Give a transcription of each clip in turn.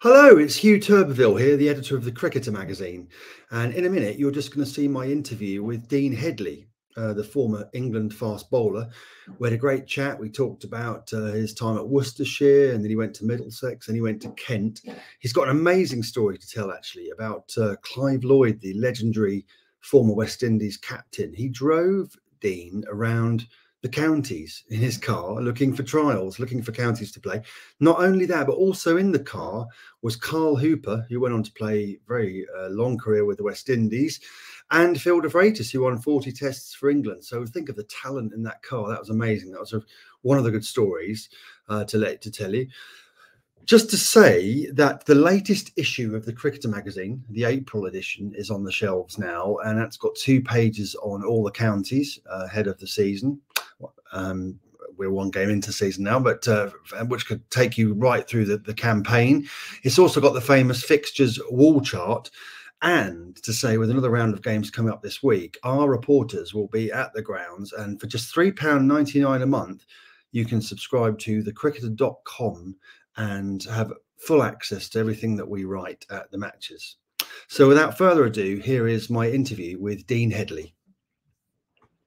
Hello, it's Huw Turbervill here, the editor of the Cricketer magazine. And in a minute, you're just going to see my interview with Dean Headley, uh, the former England fast bowler. We had a great chat. We talked about uh, his time at Worcestershire, and then he went to Middlesex, and he went to Kent. He's got an amazing story to tell, actually, about uh, Clive Lloyd, the legendary former West Indies captain. He drove Dean around the counties in his car looking for trials, looking for counties to play. Not only that, but also in the car was Carl Hooper, who went on to play a very uh, long career with the West Indies, and Phil DeFreitas, who won 40 tests for England. So think of the talent in that car. That was amazing. That was a, one of the good stories uh, to let to tell you. Just to say that the latest issue of the Cricketer magazine, the April edition, is on the shelves now, and that's got two pages on all the counties uh, ahead of the season. Um, we're one game into season now, but uh, which could take you right through the, the campaign. It's also got the famous fixtures wall chart. And to say, with another round of games coming up this week, our reporters will be at the grounds. And for just £3.99 a month, you can subscribe to thecricketer.com and have full access to everything that we write at the matches. So without further ado, here is my interview with Dean Headley.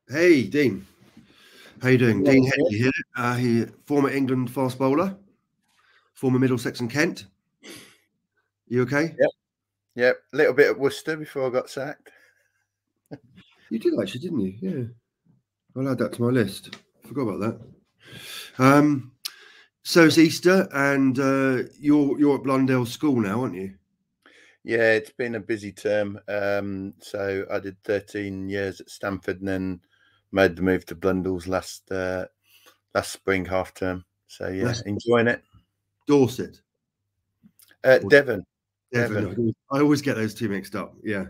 Hey, Dean. How you doing? Dean Headley here. Uh, he former England fast bowler, former Middlesex and Kent. You okay? Yep. Yep. A little bit at Worcester before I got sacked. you did actually, didn't you? Yeah. I'll add that to my list. Forgot about that. Um, so it's Easter, and uh, you're you're at Blundell School now, aren't you? Yeah, it's been a busy term. Um, so I did 13 years at Stamford, and then made the move to Blundell's last uh, last spring half term. So yeah, last enjoying it. Dorset. Uh, Devon. Devon. Devon. I always get those two mixed up. Yeah.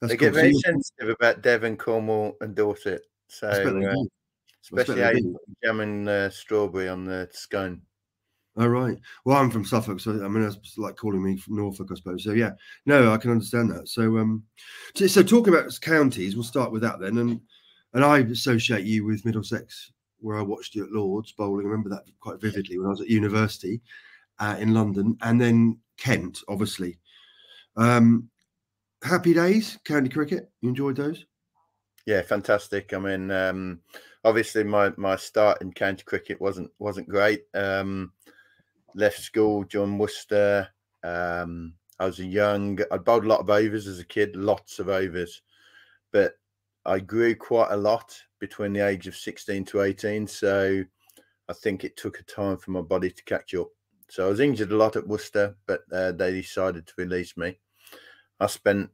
That's they cool. get very so sensitive about Devon, Cornwall, and Dorset. So uh, especially jam and uh, strawberry on the scone. Oh right. Well, I'm from Suffolk, so I mean that's like calling me from Norfolk, I suppose. So yeah, no, I can understand that. So um, so, so talking about counties, we'll start with that then. And and I associate you with Middlesex, where I watched you at Lords bowling. I remember that quite vividly when I was at university uh, in London, and then Kent, obviously. Um, happy days, county cricket. You enjoyed those? Yeah, fantastic. I mean, um, obviously my my start in county cricket wasn't wasn't great. Um, left school, John Worcester. Um, I was a young. I bowled a lot of overs as a kid, lots of overs, but I grew quite a lot between the age of 16 to 18. So I think it took a time for my body to catch up. So I was injured a lot at Worcester, but uh, they decided to release me. I spent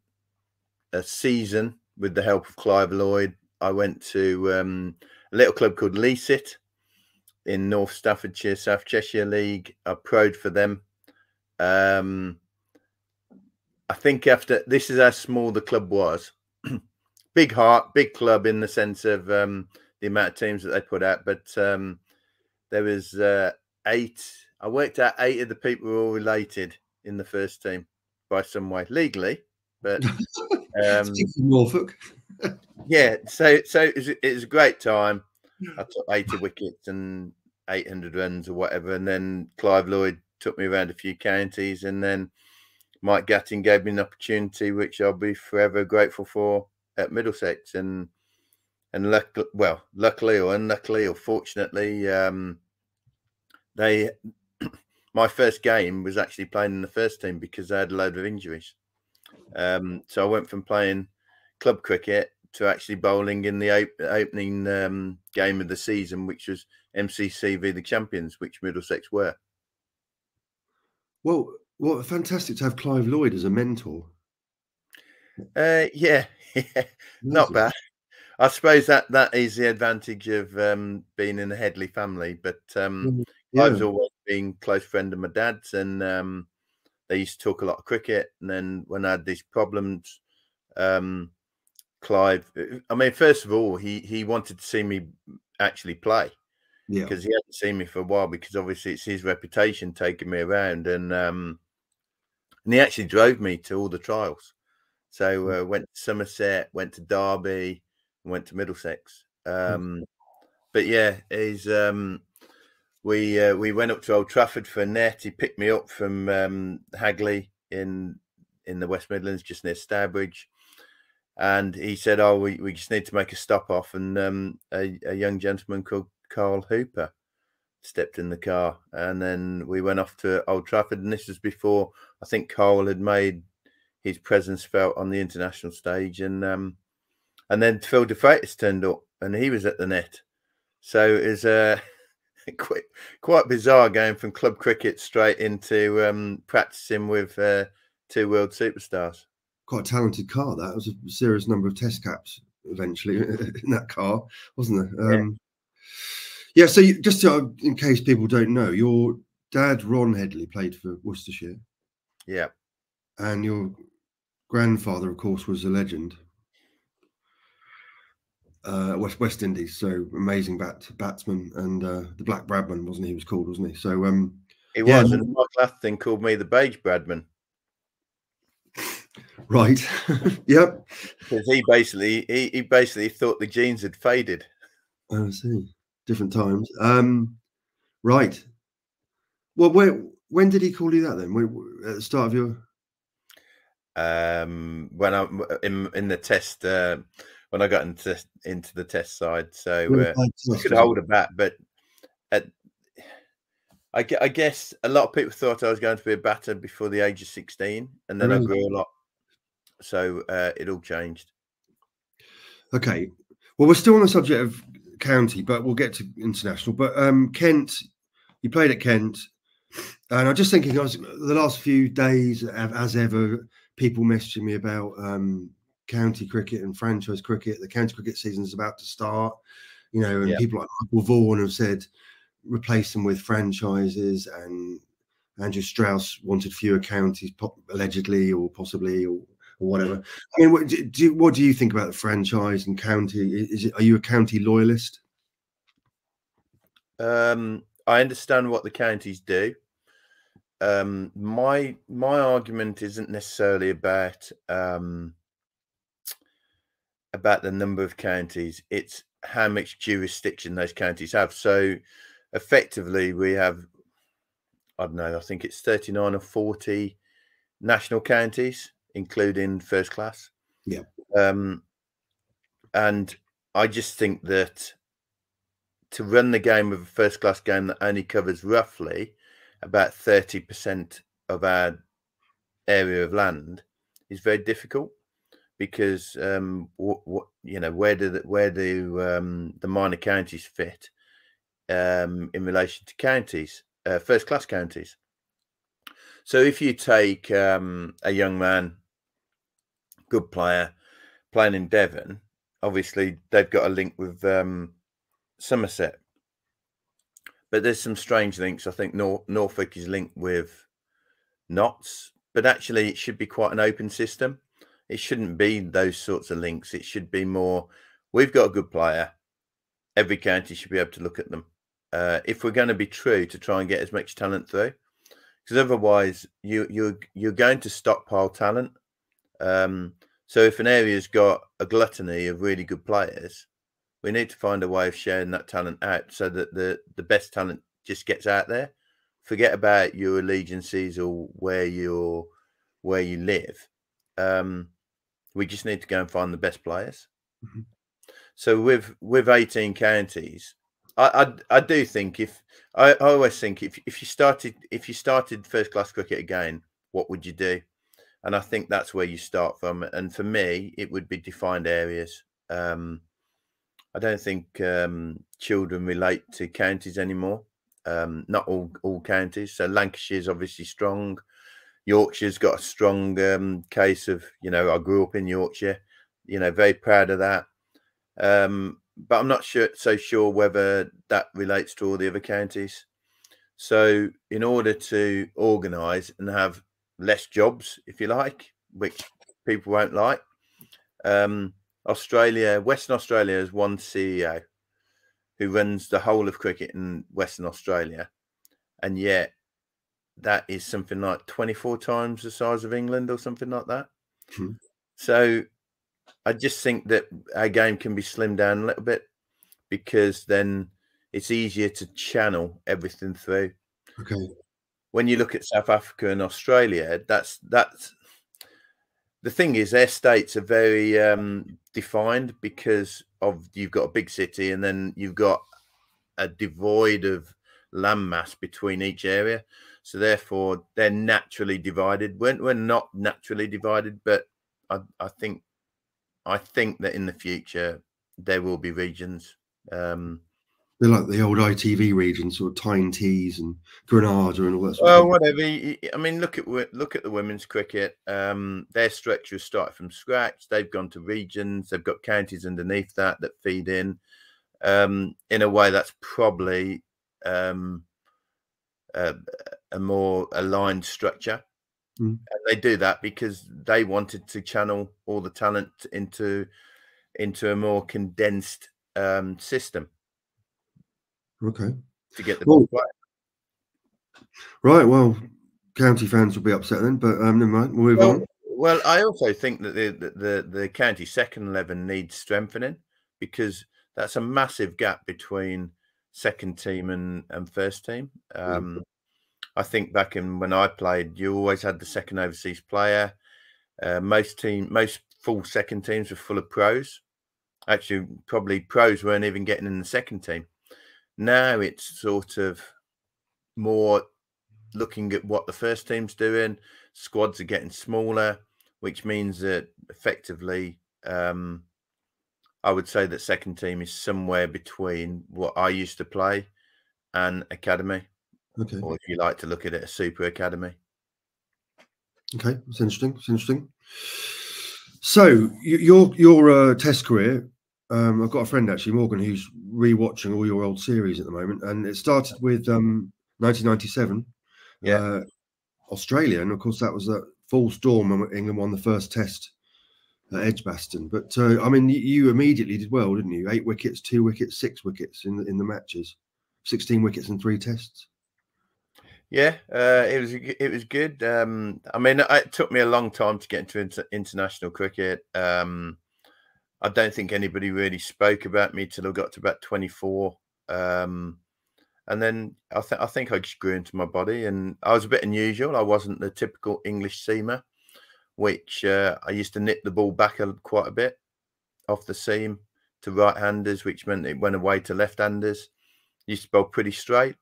a season with the help of Clive Lloyd. I went to um, a little club called Leycett in North Staffordshire, South Cheshire League. I proed for them. Um, I think after this is how small the club was big heart, big club in the sense of um, the amount of teams that they put out. But um, there was uh, eight. I worked out eight of the people were all related in the first team by some way legally, but um, Norfolk. yeah, so so it was, it was, a great time. I took eighty wickets and eight hundred runs or whatever, and then Clive Lloyd took me around a few counties, and then Mike Gatting gave me an opportunity, which I'll be forever grateful for at Middlesex, and and luck, well, luckily or unluckily or fortunately, um, they my first game was actually playing in the first team because I had a load of injuries. Um, so I went from playing club cricket to actually bowling in the op opening um, game of the season, which was MCC v the champions, which Middlesex were. Well, well, fantastic to have Clive Lloyd as a mentor. Uh, yeah, yeah, not bad. I suppose that that is the advantage of um, being in the Headley family. But um, mm, yeah. I was always being close friend of my dad's, and um, they used to talk a lot of cricket. And then when I had these problems, um, Clive, uh, I mean, first of all, he he wanted to see me actually play. Yeah. Because he hadn't seen me for a while, because obviously it's his reputation taking me around, and um, and he actually drove me to all the trials. So mm. uh, went to Somerset, went to Derby, went to Middlesex. Mm. Um, but yeah, he's um, we uh, we went up to Old Trafford for a net. He picked me up from um, Hagley in in the West Midlands, just near Stourbridge, and he said, "Oh, we, we just need to make a stop off." And um, a, a young gentleman called Carl Hooper stepped in the car, and then we went off to Old Trafford. And this was before I think Carl had made his presence felt on the international stage, and um, and then Phil DeFreitas turned up, and he was at the net. So it's uh, quite quite bizarre going from club cricket straight into um, practicing with uh, two world superstars. Quite a talented car. That it was a serious number of test caps eventually in that car, wasn't there? Um, yeah. yeah. So you, just to, in case people don't know, your dad Ron Headley played for Worcestershire. Yeah. And your grandfather, of course, was a legend uh, West West Indies. So amazing bat batsman and uh, the Black Bradman wasn't he? he was called wasn't he? So um, he yeah, was, and Mark Lathing called me the Beige Bradman. Right. yep. Because he basically he, he basically thought the genes had faded. Oh, I see. Different times. Um, right. Well, where, when did he call you that then? When, at the start of your um when I'm in in the test uh, when I got into into the test side. So uh, I could hold a bat, but at, I, I, guess a lot of people thought I was going to be a batter before the age of sixteen, and then really? I grew a lot. So uh, it all changed. Okay, well, we're still on the subject of county, but we'll get to international. But um, Kent, you played at Kent, and I'm just thinking, I was the last few days, as ever, people messaging me about um, county cricket and franchise cricket. The county cricket season is about to start, you know, and yeah. people like Michael Vaughan have said replace them with franchises, and Andrew Strauss wanted fewer counties, allegedly or possibly or, or whatever. I mean, what do, you, what do you think about the franchise and county? Is it, are you a county loyalist? Um, I understand what the counties do. Um, my my argument isn't necessarily about um, about the number of counties, it's how much jurisdiction those counties have. So effectively, we have, I don't know, I think it's 39 or 40 national counties, including first class. Yeah. Um, and I just think that to run the game of a first class game that only covers roughly about 30% of our area of land is very difficult because um, what, what you know where do the, where do um, the minor counties fit um, in relation to counties, uh, first class counties? So if you take um, a young man, good player, playing in Devon, obviously they've got a link with um, Somerset, but there's some strange links. I think Nor- Norfolk is linked with Notts, but actually it should be quite an open system it shouldn't be those sorts of links. It should be more. We've got a good player. Every county should be able to look at them. Uh, if we're going to be true to try and get as much talent through, because otherwise you you you're going to stockpile talent. Um, so if an area's got a gluttony of really good players, we need to find a way of sharing that talent out so that the the best talent just gets out there. Forget about your allegiances or where you're where you live. Um, we just need to go and find the best players. Mm-hmm. So with with 18 counties, I, I, I do think if I, I always think if if you started if you started first class cricket again, what would you do? And I think that's where you start from. And for me, it would be defined areas. Um, I don't think um, children relate to counties anymore. Um, not all all counties. So Lancashire is obviously strong. Yorkshire's got a strong um, case of, you know, I grew up in Yorkshire, you know, very proud of that. Um, but I'm not sure so sure whether that relates to all the other counties. So, in order to organise and have less jobs, if you like, which people won't like, um, Australia, Western Australia has one CEO who runs the whole of cricket in Western Australia, and yet that is something like 24 times the size of England or something like that. Hmm. So I just think that our game can be slimmed down a little bit because then it's easier to channel everything through. Okay. When you look at South Africa and Australia, that's that's the thing is their states are very um, defined because of you've got a big city and then you've got a devoid of landmass between each area. So therefore, they're naturally divided. We're, we're not naturally divided, but I, I think I think that in the future there will be regions. Um, They're like the old ITV regions, sort of Tyne Tees and Granada and all that. Sort well, whatever. I mean, look at look at the women's cricket. Um, their structure has started from scratch. They've gone to regions. They've got counties underneath that that feed in. Um, in a way, that's probably um, a, a more aligned structure. Mm. And they do that because they wanted to channel all the talent into into a more condensed um, system Okay. to get the Well. Right. Well, county fans will be upset then, but um, never mind. We'll move Well, on. well, I also think that the, the the the county second eleven needs strengthening because that's a massive gap between second team and and first team. Um, I think back in when I played, you always had the second overseas player. Uh, most team, most full second teams were full of pros. Actually, probably pros weren't even getting in the second team. Now it's sort of more looking at what the first team's doing. Squads are getting smaller, which means that effectively, um, I would say that second team is somewhere between what I used to play and academy, Okay. or if you like to look at it, a super academy. Okay. That's interesting. It's interesting. So your your uh, test career. Um, I've got a friend actually, Morgan, who's rewatching all your old series at the moment, and it started with um, 1997, Yeah. uh, Australia, and of course that was a full storm when England won the first Test at Edgbaston. But uh, I mean, you immediately did well, didn't you? Eight wickets, two wickets, six wickets in the, in the matches, 16 wickets in three Tests. Yeah, uh, it was it was good. Um, I mean, it took me a long time to get into inter- international cricket. Um, I don't think anybody really spoke about me till I got to about twenty four, um, and then I, th- I think I just grew into my body, and I was a bit unusual. I wasn't the typical English seamer, which uh, I used to nip the ball back a, quite a bit off the seam to right-handers, which meant it went away to left-handers. Used to bowl pretty straight.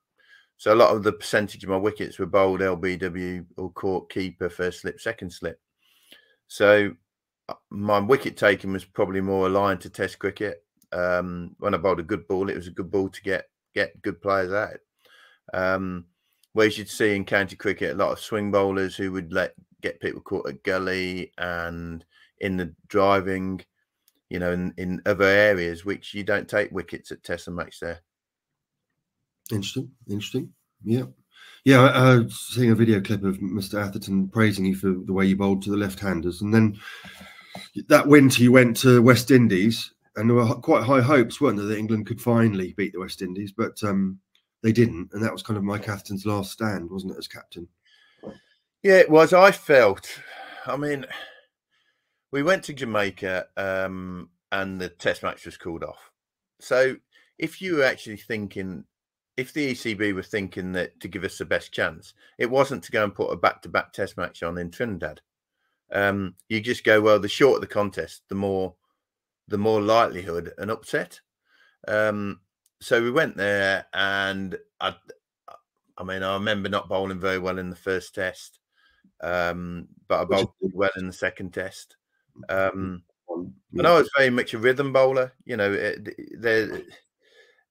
So a lot of the percentage of my wickets were bowled LBW or caught keeper, first slip, second slip. So my wicket taking was probably more aligned to Test cricket. Um, when I bowled a good ball, it was a good ball to get get good players out. Um, whereas you'd see in county cricket a lot of swing bowlers who would let get people caught at gully and in the driving, you know, in, in other areas which you don't take wickets at Test and match there. Interesting, interesting. Yeah, yeah. I, I was seeing a video clip of Mr. Atherton praising you for the way you bowled to the left-handers, and then that winter you went to West Indies, and there were quite high hopes, weren't there, that England could finally beat the West Indies, but um, they didn't, and that was kind of Mike Atherton's last stand, wasn't it, as captain? Yeah, it was. I felt. I mean, we went to Jamaica, um, and the Test match was called off. So, if you were actually thinking, if the ECB were thinking that to give us the best chance, it wasn't to go and put a back-to-back Test match on in Trinidad. Um, you just go, well, the shorter the contest, the more, the more likelihood an upset. Um, so we went there, and I, I mean, I remember not bowling very well in the first test, um, but I bowled well in the second test. Um, and. I was very much a rhythm bowler. You know, it, there.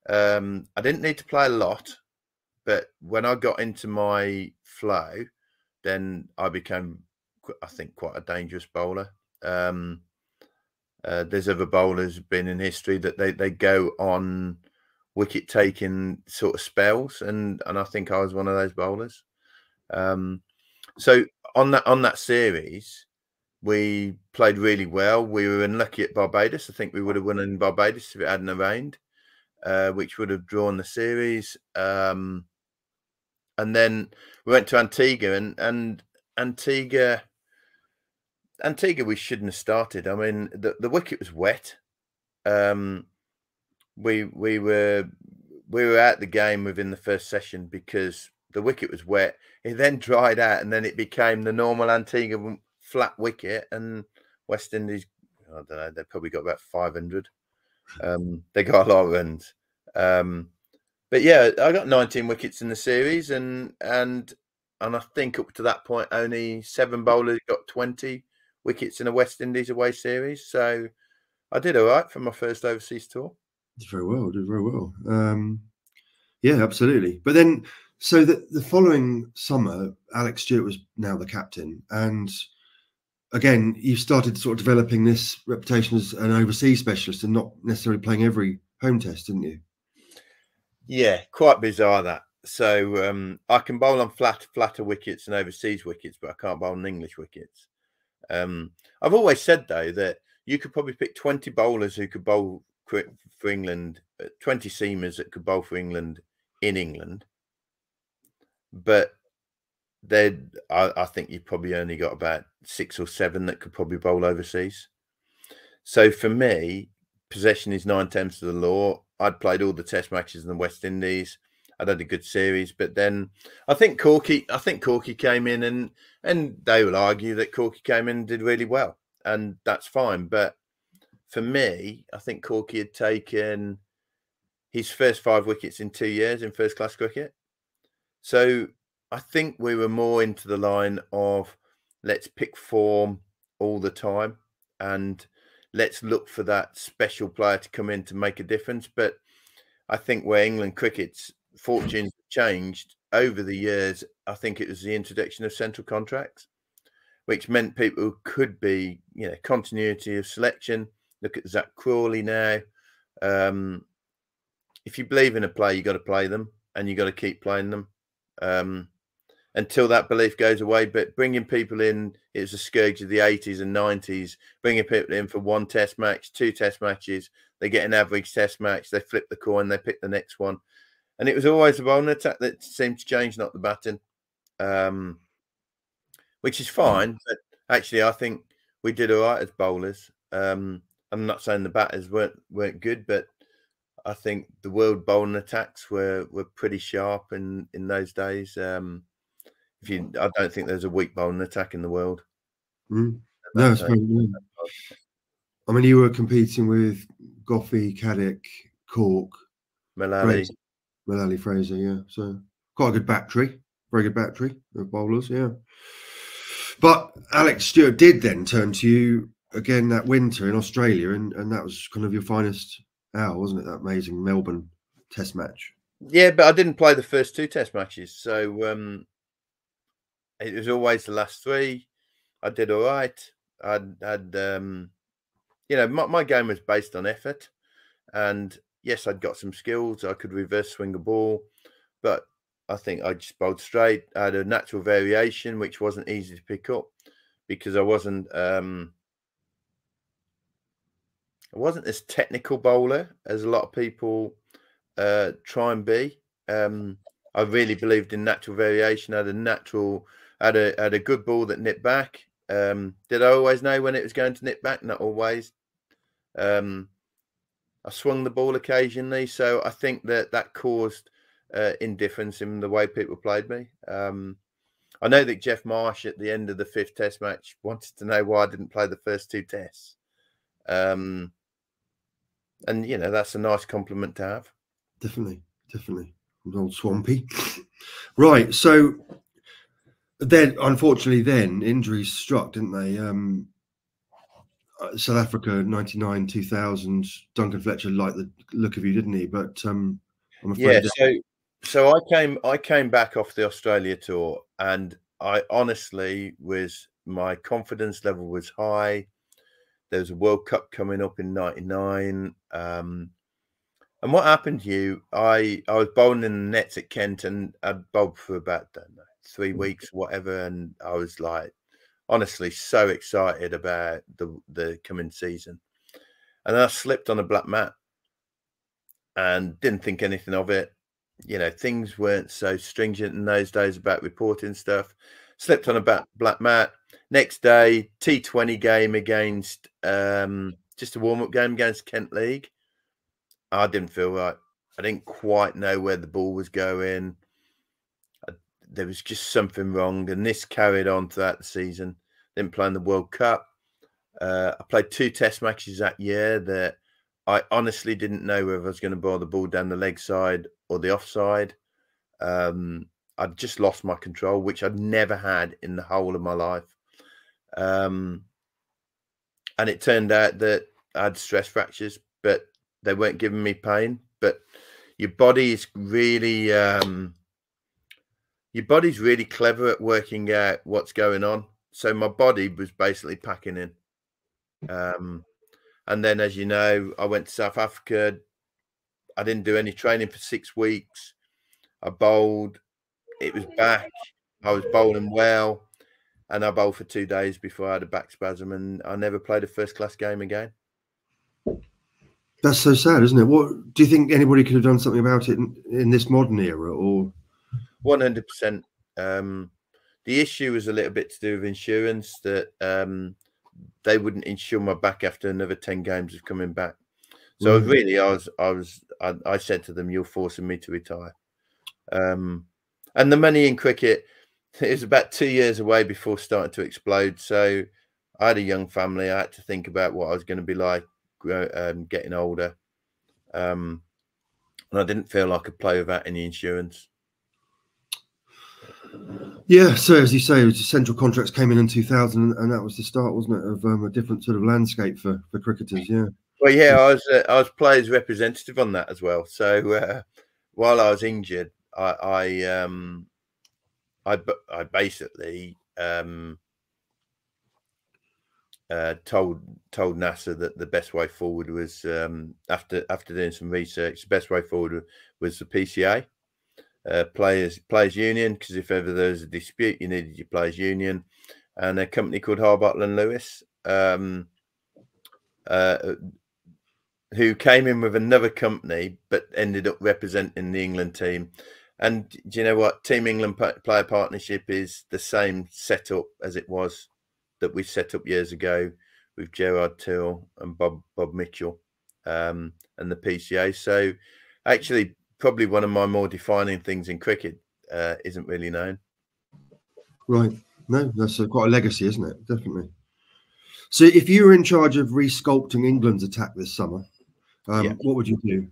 Um, I didn't need to play a lot, but when I got into my flow, then I became, I think, quite a dangerous bowler. Um, uh, there's other bowlers been in history that they they go on wicket taking sort of spells, and and I think I was one of those bowlers. Um, so on that on that series, we played really well. We were unlucky at Barbados. I think we would have won in Barbados if it hadn't rained, uh, which would have drawn the series. Um, and then we went to Antigua, and and Antigua, Antigua, we shouldn't have started. I mean, the, the wicket was wet. Um, we we were we were out the game within the first session because the wicket was wet. It then dried out, and then it became the normal Antigua flat wicket. And West Indies, I don't know, they probably got about 500. Um, they got a lot of runs. Um, but yeah, I got 19 wickets in the series, and and and I think up to that point, only seven bowlers got 20 wickets in a West Indies away series. So I did all right for my first overseas tour. Did very well. Did very well. Um, yeah, absolutely. But then, so the the following summer, Alex Stewart was now the captain, and again, you started sort of developing this reputation as an overseas specialist and not necessarily playing every home test, didn't you? Yeah, quite bizarre that. So um, I can bowl on flat, flatter wickets and overseas wickets, but I can't bowl on English wickets. Um, I've always said though that you could probably pick twenty bowlers who could bowl for England, uh, twenty seamers that could bowl for England in England, but then I, I think you probably only got about six or seven that could probably bowl overseas. So for me, possession is nine tenths of the law. I'd played all the test matches in the West Indies. I'd had a good series, but then I think Corky, I think Corky came in and and they will argue that Corky came in and did really well, and that's fine. But for me, I think Corky had taken his first five wickets in two years in first class cricket. So I think we were more into the line of let's pick form all the time and let's look for that special player to come in to make a difference. But I think where England cricket's fortunes changed over the years, I think it was the introduction of central contracts, which meant people could be, you know, continuity of selection. Look at Zak Crawley now. Um, if you believe in a player, you got to play them and you got to keep playing them. Um, until that belief goes away. But bringing people in, it was a scourge of the 80s and 90s. Bringing people in for one test match, two test matches, they get an average test match, they flip the coin, they pick the next one. And it was always the bowling attack that seemed to change, not the batting, um, which is fine. But actually, I think we did all right as bowlers. Um, I'm not saying the batters weren't weren't good, but I think the world bowling attacks were were pretty sharp in in those days. Um, if you, I don't think there's a weak bowling attack in the world. Mm. No, it's. I mean, you were competing with Goughie, Caddick, Cork, Mullally, Mullally, Fraser. Yeah, so quite a good battery, very good battery of bowlers. Yeah, but Alex Stewart did then turn to you again that winter in Australia, and and that was kind of your finest hour, wasn't it? That amazing Melbourne Test match. Yeah, but I didn't play the first two Test matches, so um, it was always the last three. I did all right. I had, um, you know, my, my game was based on effort, and yes, I'd got some skills. I could reverse swing a ball, but I think I just bowled straight. I had a natural variation, which wasn't easy to pick up because I wasn't. Um, I wasn't as technical bowler as a lot of people uh, try and be. Um, I really believed in natural variation. I had a natural had a had a good ball that nipped back. Um, did I always know when it was going to nip back? Not always. Um, I swung the ball occasionally, so I think that that caused uh, indifference in the way people played me. Um, I know that Geoff Marsh at the end of the fifth Test match wanted to know why I didn't play the first two Tests, um, and you know that's a nice compliment to have. Definitely, definitely, old Swampy. right, so then unfortunately then injuries struck didn't they um uh, south africa 99 2000 duncan fletcher liked the look of you didn't he but um i'm afraid yeah so so i came i came back off the australia tour and i honestly was my confidence level was high there was a world cup coming up in 99 um and what happened to you i i was bowling in the nets at kent and i'd bowled for about I don't know three mm. weeks, whatever. And I was like, honestly, so excited about the the coming season. And then I slipped on a black mat and didn't think anything of it. You know, things weren't so stringent in those days about reporting stuff. Slipped on a black, black mat. Next day, T20 game against um, just a warm up game against Kent League. I didn't feel right. I didn't quite know where the ball was going. There was just something wrong, and this carried on throughout the season. Didn't play in the World Cup. Uh, I played two Test matches that year that I honestly didn't know whether I was going to bowl the ball down the leg side or the offside. Um, I'd just lost my control, which I'd never had in the whole of my life. Um, and it turned out that I had stress fractures, but they weren't giving me pain. But your body is really, um, your body's really clever at working out what's going on. So my body was basically packing in. Um, and then, as you know, I went to South Africa. I didn't do any training for six weeks. I bowled. It was back. I was bowling well and I bowled for two days before I had a back spasm, and I never played a first class game again. That's so sad, isn't it? What do you think anybody could have done something about it in, in this modern era, or? One hundred percent. Um, the issue was a little bit to do with insurance that um, they wouldn't insure my back after another ten games of coming back. So mm. really, I was, I was, I, I, said to them, "You're forcing me to retire." Um, and the money in cricket is about two years away before starting to explode. So I had a young family. I had to think about what I was going to be like um, getting older. Um, and I didn't feel like I could play without any insurance. Yeah, so as you say, central contracts came in in 2000, and that was the start, wasn't it, of um, a different sort of landscape for, for cricketers? Yeah. Well, yeah, I was uh, I was players representative on that as well. So uh, while I was injured, I, I um, I I basically um, uh, told told Nasser that the best way forward was um, after after doing some research. The best way forward was the PCA, uh, players players union, because if ever there was a dispute, you needed your players union, and a company called Harbottle and Lewis, um, uh, who came in with another company but ended up representing the England team. And do you know what? Team England player partnership is the same setup as it was that we set up years ago with Gerard Till and Bob Bob Mitchell um, and the PCA. So, actually, probably one of my more defining things in cricket uh, isn't really known. Right. No, that's a, quite a legacy, isn't it? Definitely. So, if you were in charge of resculpting England's attack this summer, um, yeah. what would you do?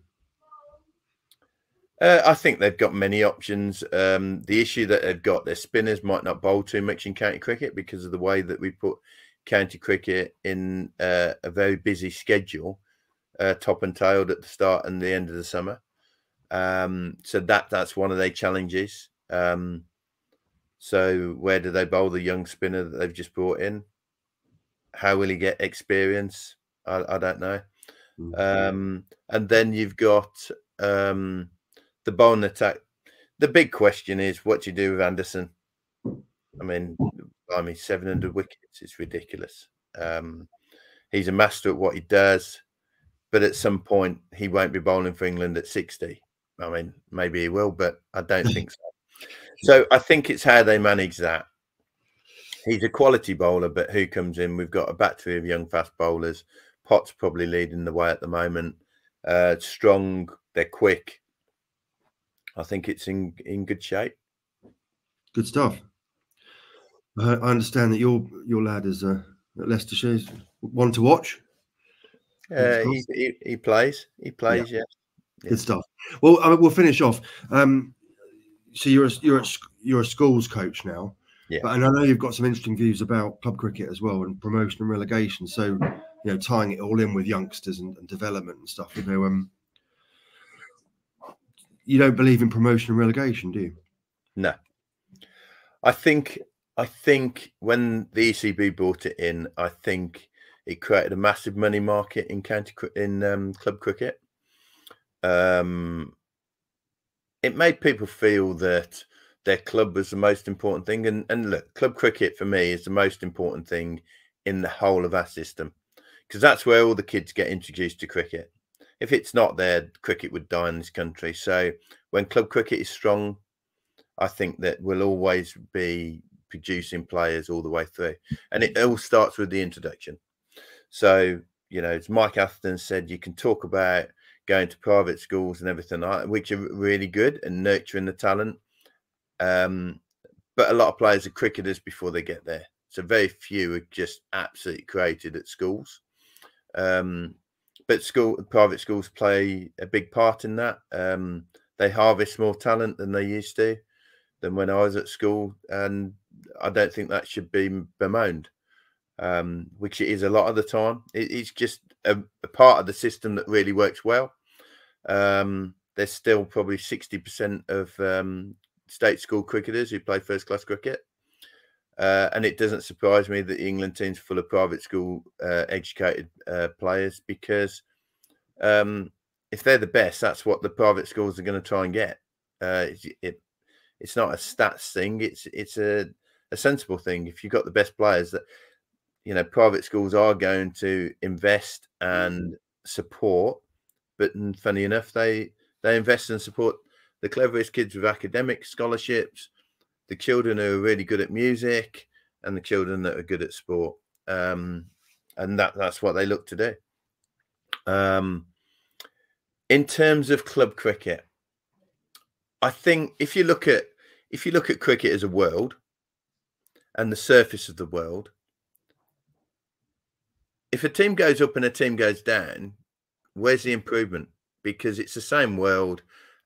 Uh, I think they've got many options. Um, the issue that they've got, their spinners might not bowl too much in county cricket because of the way that we put county cricket in uh, a very busy schedule, uh, top and tailed at the start and the end of the summer. Um, so that that's one of their challenges. Um, so where do they bowl the young spinner that they've just brought in? How will he get experience? I, I don't know. Mm. Um, and then you've got um, the bone attack. The big question is what do you do with Anderson? I mean, I mean, 700 wickets is ridiculous. Um, he's a master at what he does, but at some point he won't be bowling for England at 60. I mean, maybe he will, but I don't think so. So I think it's how they manage that. He's a quality bowler, but who comes in? We've got a battery of young fast bowlers. Potts probably leading the way at the moment. Uh, strong, they're quick. I think it's in in good shape. Good stuff. I understand that your your lad is uh, at Leicestershire. One to watch. Uh, he, he, he plays. He plays. Yeah. Yeah. Good stuff. Well, I mean, we'll finish off. Um, so you're a, you're a, you're a schools coach now. Yeah. But, and I know you've got some interesting views about club cricket as well and promotion and relegation. So, you know, tying it all in with youngsters and, and development and stuff. You know, um, you don't believe in promotion and relegation, do you? No. I think I think when the ECB brought it in, I think it created a massive money market in county in um, club cricket. Um, it made people feel that their club was the most important thing, and and look, club cricket for me is the most important thing in the whole of our system because that's where all the kids get introduced to cricket if it's not there, cricket would die in this country. So when club cricket is strong, I think that we'll always be producing players all the way through. And it all starts with the introduction. So, you know, as Mike Atherton said, you can talk about going to private schools and everything which are really good and nurturing the talent. Um, but a lot of players are cricketers before they get there. So very few are just absolutely created at schools. Um, but school private schools play a big part in that. Um, they harvest more talent than they used to than when I was at school, and I don't think that should be bemoaned. Um, which it is a lot of the time. It, it's just a, a, part of the system that really works well. Um, there's still probably 60% of um, state school cricketers who play first class cricket. Uh, and it doesn't surprise me that the England team's full of private school uh, educated uh, players because um, if they're the best, that's what the private schools are going to try and get. Uh, it, it, it's not a stats thing; it's it's a, a sensible thing. If you've got the best players, that you know, private schools are going to invest and support. But funny enough, they they invest and support the cleverest kids with academic scholarships the children who are really good at music and the children that are good at sport. Um, and that that's what they look to do. Um, in terms of club cricket, I think if you look at if you look at cricket as a world and the surface of the world, if a team goes up and a team goes down, where's the improvement? Because it's the same world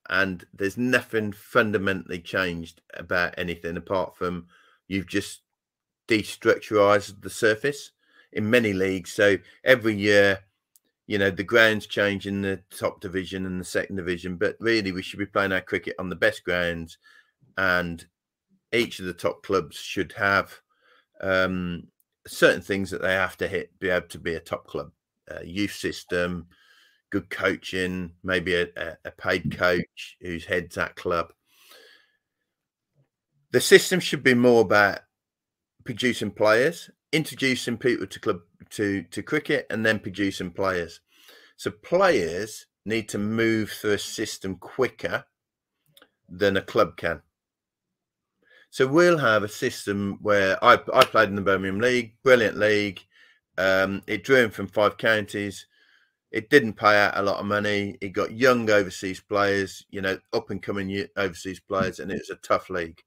and there's nothing fundamentally changed about anything apart from you've just destructurized the surface in many leagues. So every year, you know, the grounds change in the top division and the second division, but really we should be playing our cricket on the best grounds, and each of the top clubs should have um, certain things that they have to hit, be able to be a top club. Uh, youth system, good coaching, maybe a, a, paid mm. coach who's heads that club. The system should be more about producing players, introducing people to club to to cricket, and then producing players. So players need to move through a system quicker than a club can. So we'll have a system where I, I played in the Birmingham League, brilliant league. Um, it drew in from five counties. It didn't pay out a lot of money. It got young overseas players, you know, up and coming overseas players, and it was a tough league.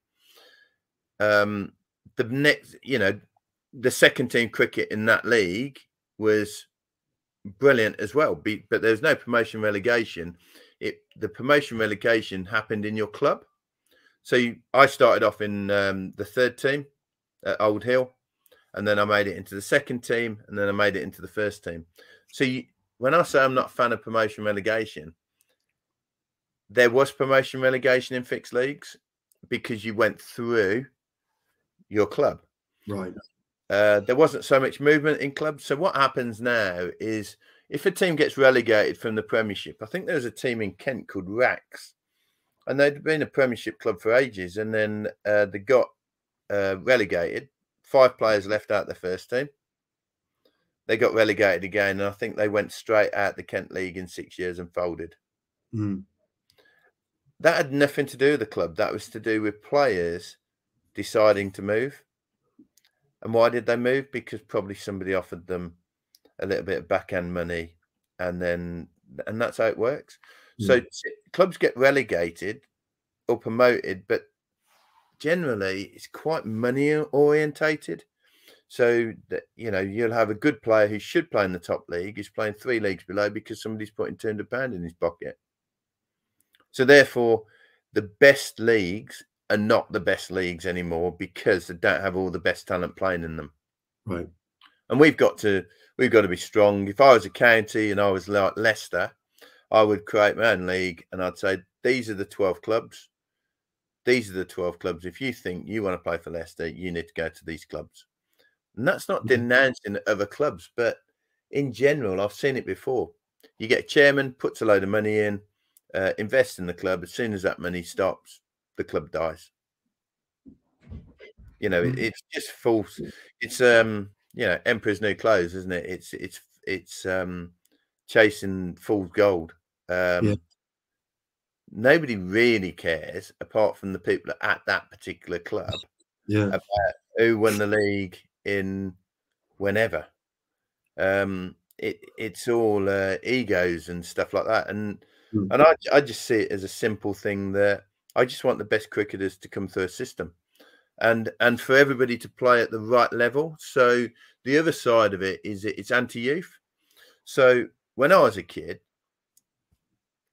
Um, the next, you know, the second team cricket in that league was brilliant as well. But there's no promotion relegation. It the promotion relegation happened in your club. So you, I started off in um, the third team at Old Hill, and then I made it into the second team, and then I made it into the first team. So you, when I say I'm not a fan of promotion relegation, there was promotion relegation in fixed leagues because you went through your club. Right. Uh, there wasn't so much movement in clubs. So what happens now is if a team gets relegated from the Premiership, I think there's a team in Kent called Rax, and they'd been a Premiership club for ages, and then uh, they got uh, relegated. Five players left out the first team they got relegated again, and I think they went straight out the Kent League in six years and folded. Mm. That had nothing to do with the club. That was to do with players deciding to move. And why did they move? Because probably somebody offered them a little bit of back end money, and then and that's how it works. Mm. So clubs get relegated or promoted, but generally it's quite money orientated. So that you know you'll have a good player who should play in the top league is playing three leagues below because somebody's putting two hundred pound in his pocket. So therefore, the best leagues are not the best leagues anymore because they don't have all the best talent playing in them. Right. And we've got to we've got to be strong. If I was a county and I was like Leicester, I would create my own league and I'd say these are the twelve clubs. These are the twelve clubs. If you think you want to play for Leicester, you need to go to these clubs. And that's not denouncing other clubs, but in general, I've seen it before. You get a chairman, puts a load of money in, uh, invests in the club. As soon as that money stops, the club dies. You know, it, mm. it's just false. It's um, you know, emperor's new clothes, isn't it? It's it's it's um, chasing fool's gold. Um, yeah. Nobody really cares, apart from the people at that particular club, yeah. about who won the league, in whenever. Um, it, it's all uh, egos and stuff like that. And Mm. and I I just see it as a simple thing that I just want the best cricketers to come through a system, and and for everybody to play at the right level. So the other side of it is it, it's anti youth. So when I was a kid,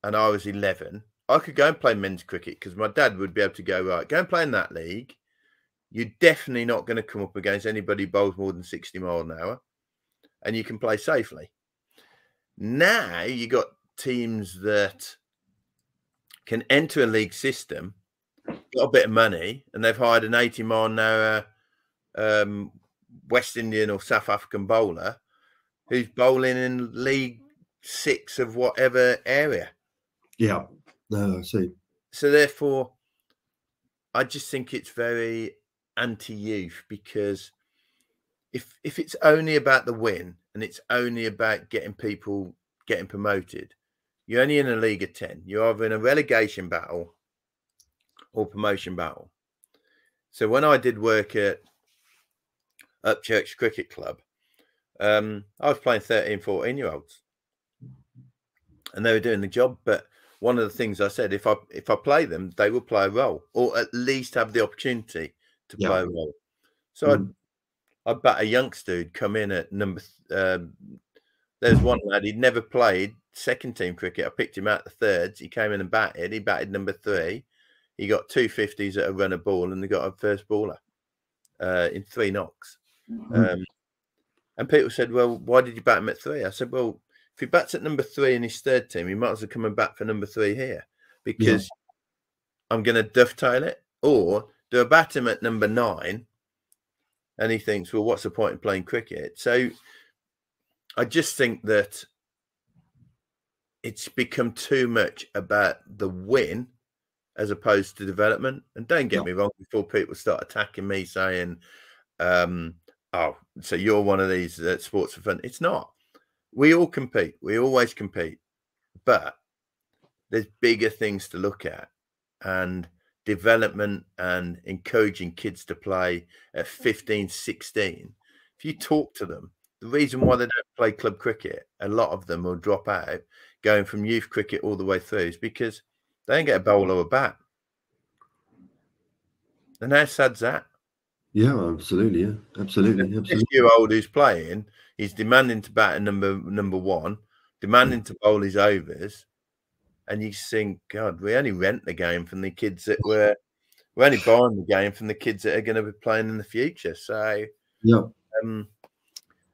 and I was eleven, I could go and play men's cricket because my dad would be able to go right, go and play in that league. You're definitely not going to come up against anybody who bowls more than 60 mile an hour, and you can play safely. Now you got teams that can enter a league system, got a bit of money, and they've hired an 80 mile an hour um, West Indian or South African bowler who's bowling in League Six of whatever area. Yeah. No, I see. So therefore, I just think it's very anti-youth because if if it's only about the win and it's only about getting people getting promoted, you're only in a league of ten. You're either in a relegation battle or promotion battle. So when I did work at Upchurch Cricket Club, um, I was playing 13, 14 year olds. And they were doing the job, but one of the things I said, if I if I play them, they will play a role, or at least have the opportunity to Yeah. play a role. So Mm. I I bet a youngster who'd come in at number. Um, there's one lad he'd never played second team cricket. I picked him out the thirds. He came in and batted. He batted number three. He got two fifties at a run of ball, and they got a first baller uh, in three knocks. Um, and people said, "Well, why did you bat him at three? I said, "Well, if he bats at number three in his third team, he might as well come and bat for number three here because I'm going to dovetail it, or do I bat him at number nine? And he thinks, "Well, what's the point in playing cricket?" So I just think that it's become too much about the win as opposed to development. And don't get Yeah. me wrong, before people start attacking me saying, um, "Oh, so you're one of these that sports for fun," it's not. We all compete. We always compete, but there's bigger things to look at, and development and encouraging kids to play at 15, 16. If you talk to them, the reason why they don't play club cricket, a lot of them will drop out going from youth cricket all the way through is because they don't get a bowl or a bat. And how sad's that? Yeah, absolutely. Yeah, absolutely. Absolutely. year old who's playing, he's demanding to bat at number number one, demanding to bowl his overs, and you think, God, we only rent the game from the kids that were we're only buying the game from the kids that are going to be playing in the future. So Yeah. um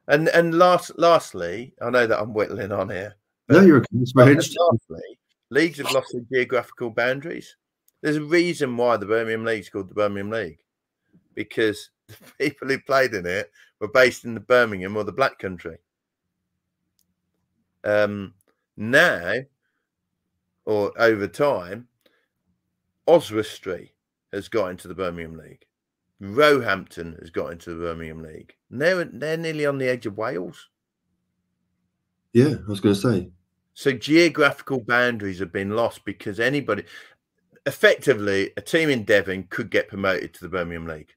and and last lastly, I know that I'm whittling on here. No, you're okay. Lastly, leagues have lost their geographical boundaries. There's a reason why the Birmingham League's called the Birmingham League, because the people who played in it were based in the Birmingham or the Black Country. Um, now, or over time, Oswestry has got into the Birmingham League. Roehampton has got into the Birmingham League. And they're they're nearly on the edge of Wales. Yeah, I was going to say. So geographical boundaries have been lost because anybody, effectively, a team in Devon could get promoted to the Birmingham League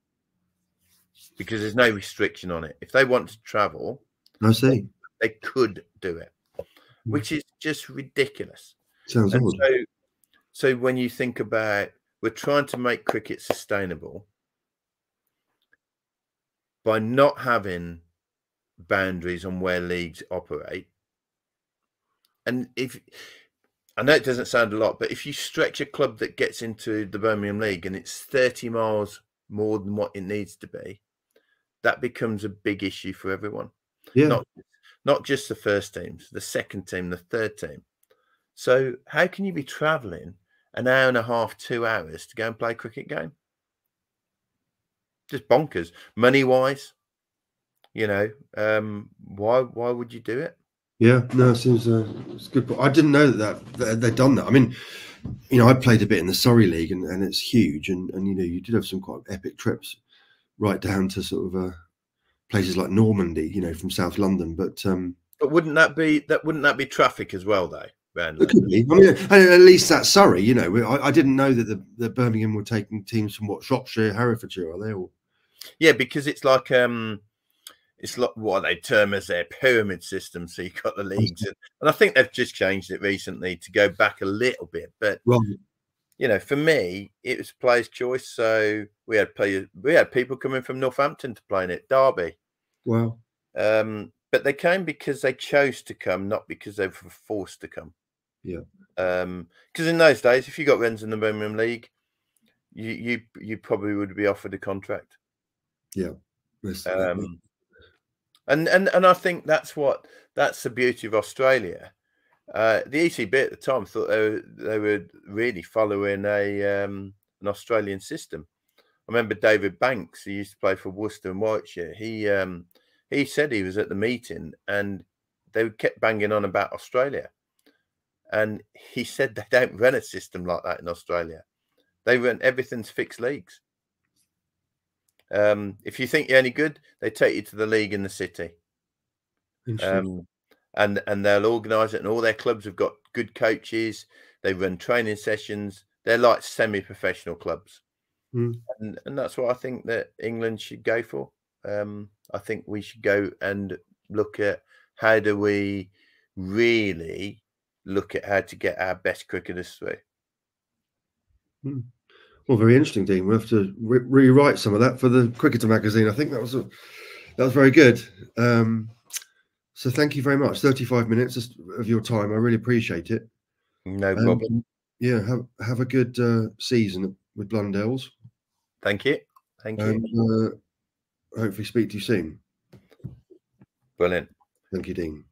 because there's no restriction on it. If they want to travel, I see. they could do it, hmm. which is just ridiculous. Sounds And odd. so, so when you think about we're trying to make cricket sustainable by not having boundaries on where leagues operate. And if I know it doesn't sound a lot, but if you stretch a club that gets into the Birmingham League and it's 30 miles more than what it needs to be, that becomes a big issue for everyone Yeah. not not just the first teams, the second team, the third team. So how can you be travelling an hour and a half, two hours to go and play a cricket game? Just bonkers. Money wise, you know, um, why why would you do it? Yeah, no, it seems uh, it's good. point. I didn't know that, that they'd done that. I mean, you know, I played a bit in the Surrey League, and, and it's huge, and and you know, you did have some quite epic trips, right down to sort of uh, places like Normandy, you know, from South London. But um, But wouldn't that be that wouldn't that be traffic as well though, Randall? it could be. I mean, at least that's Surrey. You know, I, I didn't know that the, the Birmingham were taking teams from what Shropshire, Herefordshire, are they all? Yeah, because it's like um it's like what they term as their pyramid system. So you've got the leagues, and, and I think they've just changed it recently to go back a little bit. But Right. You know, for me, it was players' choice. So we had players, we had people coming from Northampton to play in it, Derby. Well, Um, but they came because they chose to come, not because they were forced to come. Yeah. Um, because in those days, if you got runs in the Birmingham League, you you you probably would be offered a contract. Yeah. Um, and and and I think that's what that's the beauty of Australia. Uh, the ECB at the time thought they were, they were really following a um, an Australian system. I remember David Banks, he used to play for Worcester and Warwickshire. He um, he said he was at the meeting and they kept banging on about Australia, and he said they don't run a system like that in Australia. They run everything's fixed leagues. Um, if you think you're any good, they take you to the league in the city, um, and and they'll organise it. And all their clubs have got good coaches. They run training sessions. They're like semi-professional clubs, Hmm. and and that's what I think that England should go for. Um, I think we should go and look at how do we really look at how to get our best cricketers through. Well, very interesting, Dean. We'll have to re- rewrite some of that for the Cricketer magazine. I think that was a, that was very good. Um, so thank you very much. Thirty-five minutes of your time. I really appreciate it. No And, problem. um, yeah, have have a good uh, season with Blundells, Thank you. Thank you. and uh, hopefully speak to you soon. Brilliant. Thank you, Dean.